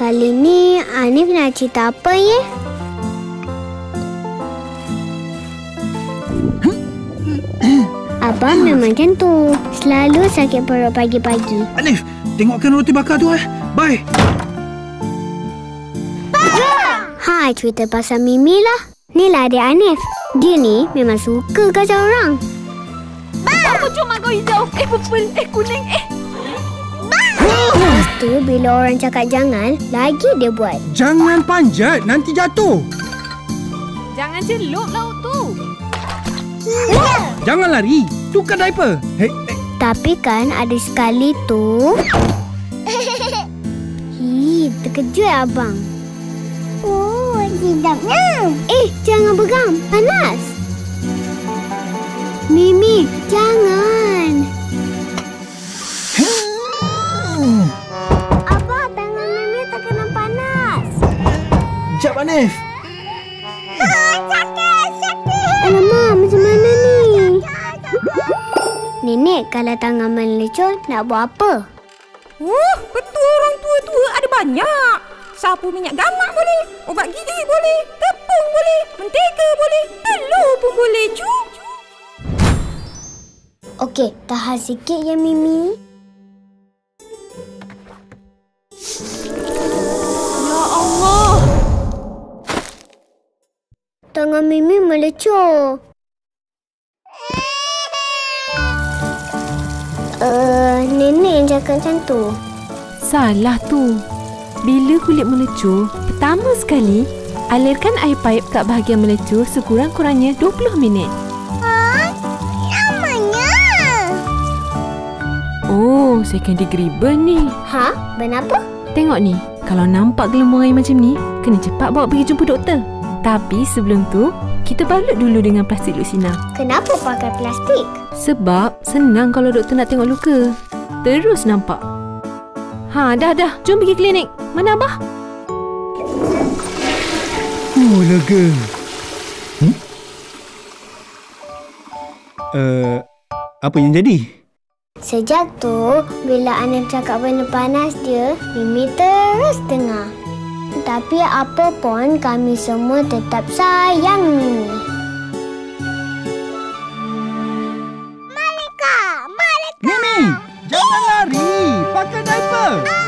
Kali ni Anif nak cerita apa ya? Abang memang macam tu. Selalu sakit perut pagi-pagi. Anif, tengokkan roti bakar tu eh. Bye. Ha, cerita pasal Mimi lah. Ni lah adik Anif. Dia ni memang suka kacau orang. Apa cuma kau hijau? Eh, purple. Eh, kuning. Eh, tu bila orang cakap jangan, lagi dia buat. Jangan panjat, nanti jatuh. jangan celup laut tu. Jangan lari. Tukar diaper. Hei, eh, Tapi kan ada sekali tu... Hi, terkejut abang. Oh, sedapnya. Eh, jangan pegang. Panas. Mimi, jangan. Abah, jap Anif. Alamak, macam mana ni? Nenek, kalau tangan melecur, nak buat apa? Wah, betul orang tua-tua ada banyak. Sapu minyak gamak boleh, ubat gigi boleh, tepung boleh, mentega boleh, telur pun boleh, cu. Okey, tahan sikit ya Mimi. Tangan Mimi melecur. Uh, nenek yang cakap macam tu. Salah tu. Bila kulit melecur, pertama sekali, alirkan air paip kat bahagian melecur sekurang-kurangnya 20 minit. Namanya? Oh, second degree burn ni. Ha? Kenapa? Tengok ni, kalau nampak gelembung air macam ni, kena cepat bawa pergi jumpa doktor. Tapi sebelum tu, kita balut dulu dengan plastik Lucina. Kenapa pakai plastik? Sebab senang kalau doktor nak tengok luka. Terus nampak. Ha, dah dah. Jom pergi klinik. Mana Abah? Oh, lega. Hmm? Uh, apa yang jadi? Sejak tu, bila Anif cakap benda panas dia, Mimi terus dengar. Tapi apa pun kami semua tetap sayang Mimi. Malika, Malika. Mimi, jangan lari. Pakai diaper. Ah.